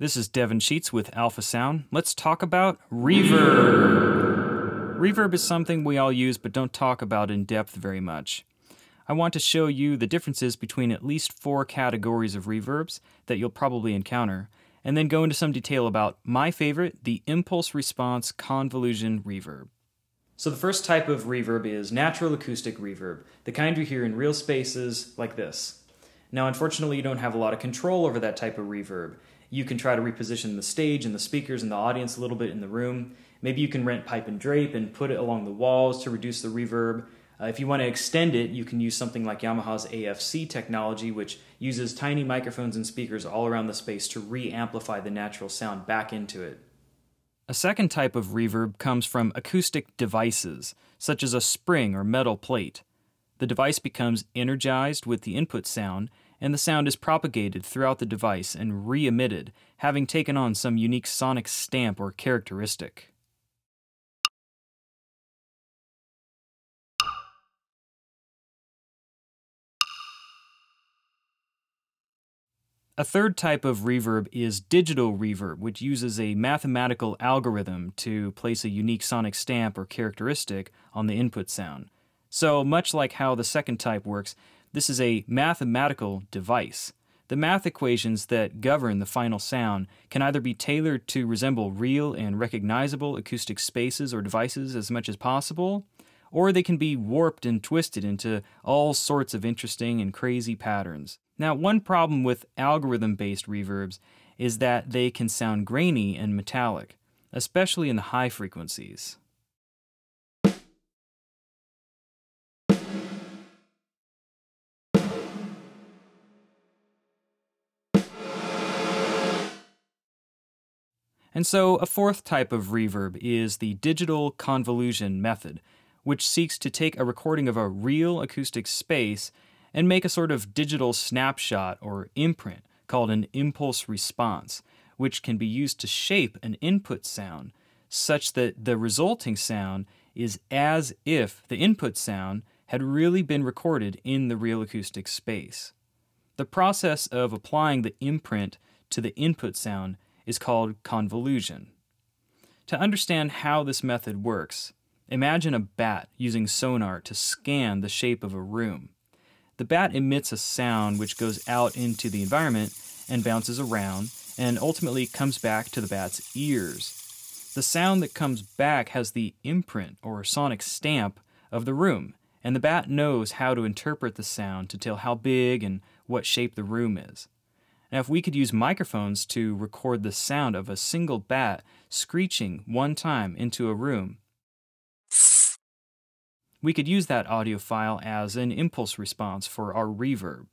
This is Devin Sheets with Alpha Sound. Let's talk about reverb. Reverb is something we all use but don't talk about in depth very much. I want to show you the differences between at least four categories of reverbs that you'll probably encounter, and then go into some detail about my favorite, the impulse response convolution reverb. So, the first type of reverb is natural acoustic reverb, the kind you hear in real spaces like this. Now, unfortunately, you don't have a lot of control over that type of reverb. You can try to reposition the stage and the speakers and the audience a little bit in the room. Maybe you can rent pipe and drape and put it along the walls to reduce the reverb. Uh, if you want to extend it, you can use something like Yamaha's AFC technology, which uses tiny microphones and speakers all around the space to re amplify the natural sound back into it. A second type of reverb comes from acoustic devices, such as a spring or metal plate. The device becomes energized with the input sound and the sound is propagated throughout the device and re emitted, having taken on some unique sonic stamp or characteristic. A third type of reverb is digital reverb, which uses a mathematical algorithm to place a unique sonic stamp or characteristic on the input sound. So, much like how the second type works, this is a mathematical device. The math equations that govern the final sound can either be tailored to resemble real and recognizable acoustic spaces or devices as much as possible, or they can be warped and twisted into all sorts of interesting and crazy patterns. Now, one problem with algorithm based reverbs is that they can sound grainy and metallic, especially in the high frequencies. And so, a fourth type of reverb is the digital convolution method, which seeks to take a recording of a real acoustic space and make a sort of digital snapshot or imprint called an impulse response, which can be used to shape an input sound such that the resulting sound is as if the input sound had really been recorded in the real acoustic space. The process of applying the imprint to the input sound is called convolution. To understand how this method works, imagine a bat using sonar to scan the shape of a room. The bat emits a sound which goes out into the environment and bounces around and ultimately comes back to the bat's ears. The sound that comes back has the imprint or sonic stamp of the room, and the bat knows how to interpret the sound to tell how big and what shape the room is. Now, if we could use microphones to record the sound of a single bat screeching one time into a room, we could use that audio file as an impulse response for our reverb.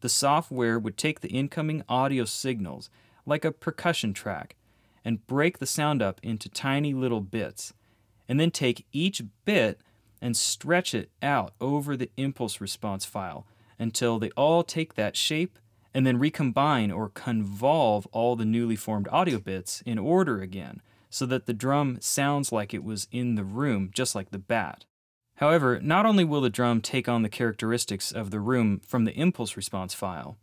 The software would take the incoming audio signals, like a percussion track, and break the sound up into tiny little bits, and then take each bit and stretch it out over the impulse response file until they all take that shape and then recombine or convolve all the newly formed audio bits in order again so that the drum sounds like it was in the room, just like the bat. However, not only will the drum take on the characteristics of the room from the impulse response file,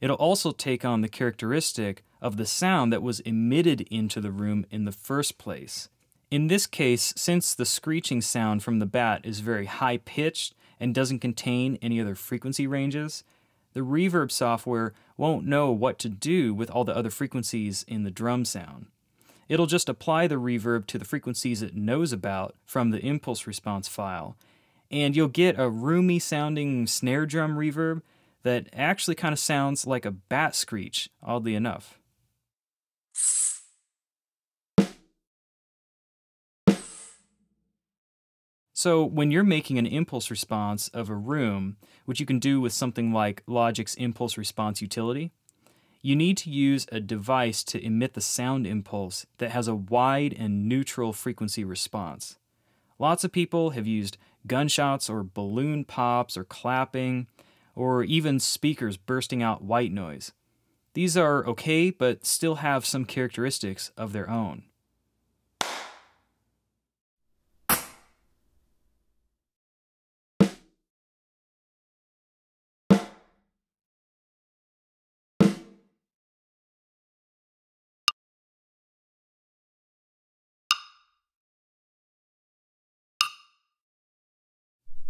it'll also take on the characteristic of the sound that was emitted into the room in the first place. In this case, since the screeching sound from the bat is very high pitched and doesn't contain any other frequency ranges, the reverb software won't know what to do with all the other frequencies in the drum sound. It'll just apply the reverb to the frequencies it knows about from the impulse response file, and you'll get a roomy sounding snare drum reverb that actually kind of sounds like a bat screech, oddly enough. So when you're making an impulse response of a room, which you can do with something like Logic's impulse response utility, you need to use a device to emit the sound impulse that has a wide and neutral frequency response. Lots of people have used gunshots or balloon pops or clapping or even speakers bursting out white noise. These are okay, but still have some characteristics of their own.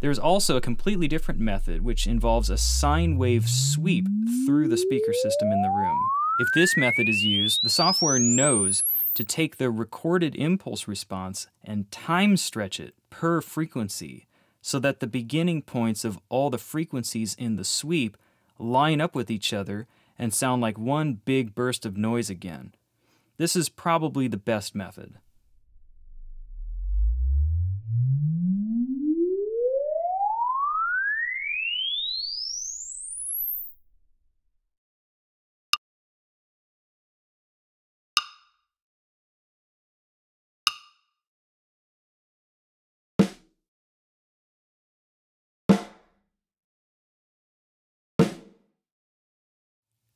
There's also a completely different method which involves a sine wave sweep through the speaker system in the room. If this method is used, the software knows to take the recorded impulse response and time stretch it per frequency so that the beginning points of all the frequencies in the sweep line up with each other and sound like one big burst of noise again. This is probably the best method.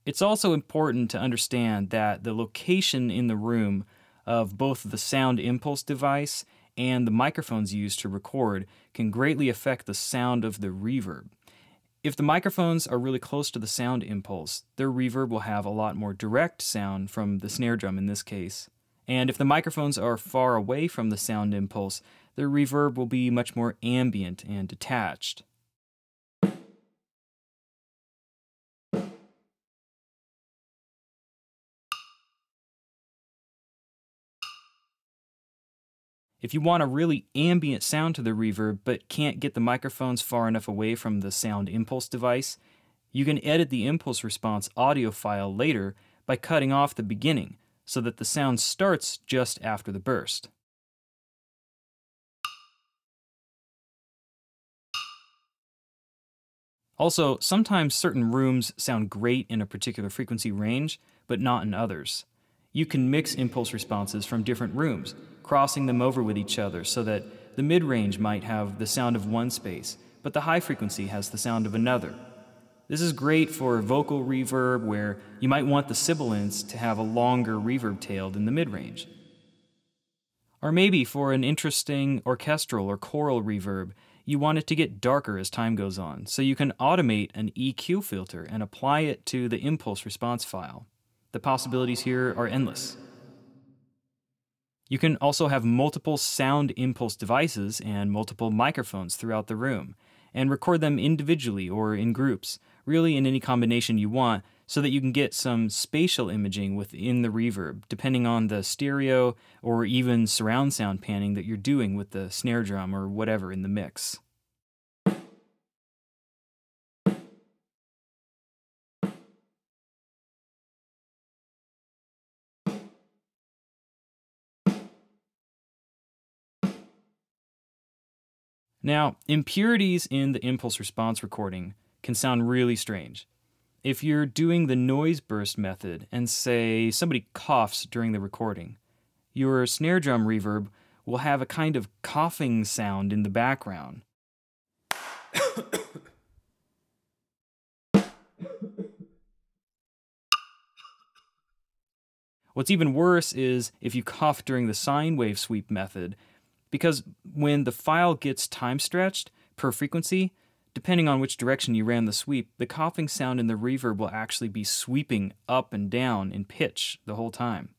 It's also important to understand that the location in the room of both the sound impulse device and the microphones used to record can greatly affect the sound of the reverb. If the microphones are really close to the sound impulse, their reverb will have a lot more direct sound from the snare drum in this case. And if the microphones are far away from the sound impulse, their reverb will be much more ambient and detached. If you want a really ambient sound to the reverb but can't get the microphones far enough away from the sound impulse device, you can edit the impulse response audio file later by cutting off the beginning so that the sound starts just after the burst. Also, sometimes certain rooms sound great in a particular frequency range, but not in others. You can mix impulse responses from different rooms, crossing them over with each other so that the mid range might have the sound of one space, but the high frequency has the sound of another. This is great for vocal reverb where you might want the sibilants to have a longer reverb tail than the mid range. Or maybe for an interesting orchestral or choral reverb, you want it to get darker as time goes on, so you can automate an EQ filter and apply it to the impulse response file. The possibilities here are endless. You can also have multiple sound impulse devices and multiple microphones throughout the room, and record them individually or in groups, really in any combination you want, so that you can get some spatial imaging within the reverb, depending on the stereo or even surround sound panning that you're doing with the snare drum or whatever in the mix. Now, impurities in the impulse response recording can sound really strange. If you're doing the noise burst method and say somebody coughs during the recording, your snare drum reverb will have a kind of coughing sound in the background. What's even worse is if you cough during the sine wave sweep method because when the file gets time stretched per frequency, depending on which direction you ran the sweep, the coughing sound in the reverb will actually be sweeping up and down in pitch the whole time.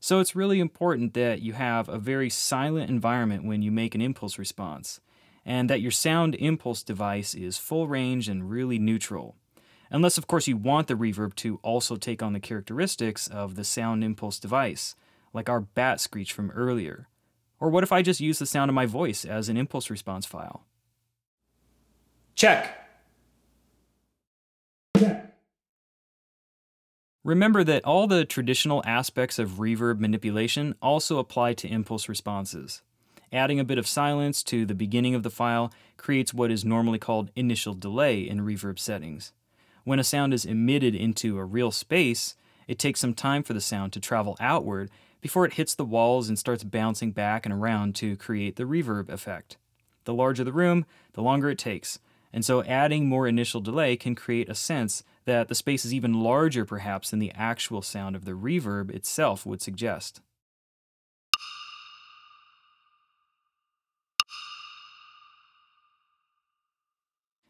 So it's really important that you have a very silent environment when you make an impulse response, and that your sound impulse device is full range and really neutral. Unless, of course, you want the reverb to also take on the characteristics of the sound impulse device, like our bat screech from earlier. Or what if I just use the sound of my voice as an impulse response file? Check. Remember that all the traditional aspects of reverb manipulation also apply to impulse responses. Adding a bit of silence to the beginning of the file creates what is normally called initial delay in reverb settings. When a sound is emitted into a real space, it takes some time for the sound to travel outward before it hits the walls and starts bouncing back and around to create the reverb effect. The larger the room, the longer it takes, and so adding more initial delay can create a sense that the space is even larger perhaps than the actual sound of the reverb itself would suggest.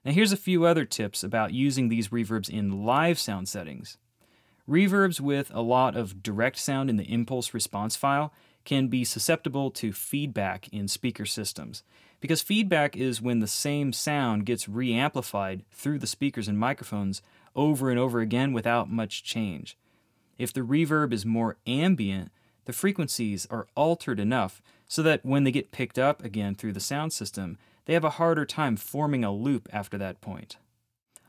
Now, here's a few other tips about using these reverbs in live sound settings. Reverbs with a lot of direct sound in the impulse response file can be susceptible to feedback in speaker systems, because feedback is when the same sound gets reamplified through the speakers and microphones over and over again without much change. If the reverb is more ambient, the frequencies are altered enough so that when they get picked up again through the sound system, they have a harder time forming a loop after that point.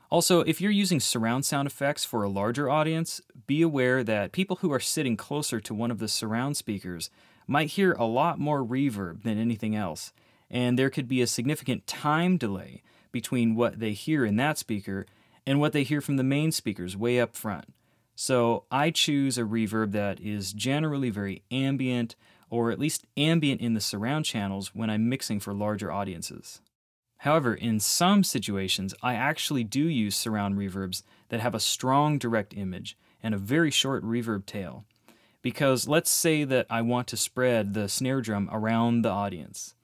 Also, if you're using surround sound effects for a larger audience, be aware that people who are sitting closer to one of the surround speakers might hear a lot more reverb than anything else, and there could be a significant time delay between what they hear in that speaker and what they hear from the main speakers way up front. So I choose a reverb that is generally very ambient, or at least ambient in the surround channels when I'm mixing for larger audiences. However, in some situations, I actually do use surround reverbs that have a strong direct image and a very short reverb tail. Because let's say that I want to spread the snare drum around the audience.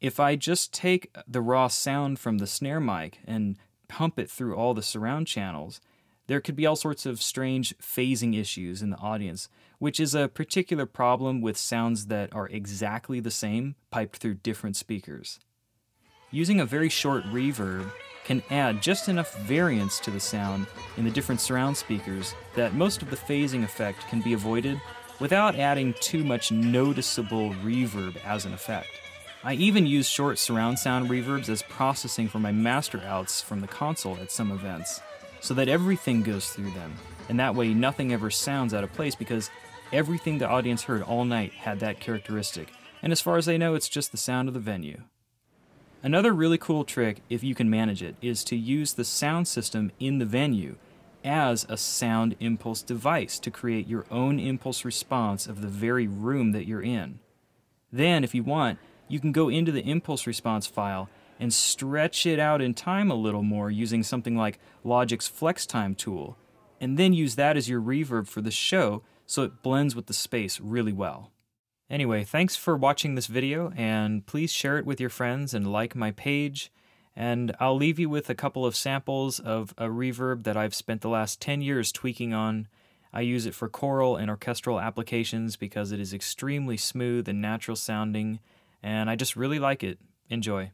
If I just take the raw sound from the snare mic and pump it through all the surround channels, there could be all sorts of strange phasing issues in the audience, which is a particular problem with sounds that are exactly the same piped through different speakers. Using a very short reverb can add just enough variance to the sound in the different surround speakers that most of the phasing effect can be avoided without adding too much noticeable reverb as an effect. I even use short surround sound reverbs as processing for my master outs from the console at some events, so that everything goes through them, and that way nothing ever sounds out of place because everything the audience heard all night had that characteristic, and as far as they know, it's just the sound of the venue. Another really cool trick, if you can manage it, is to use the sound system in the venue as a sound impulse device to create your own impulse response of the very room that you're in. Then, if you want, you can go into the impulse response file and stretch it out in time a little more using something like Logic's flex time tool, and then use that as your reverb for the show so it blends with the space really well. Anyway, thanks for watching this video, and please share it with your friends and like my page. And I'll leave you with a couple of samples of a reverb that I've spent the last 10 years tweaking on. I use it for choral and orchestral applications because it is extremely smooth and natural sounding, and I just really like it. Enjoy.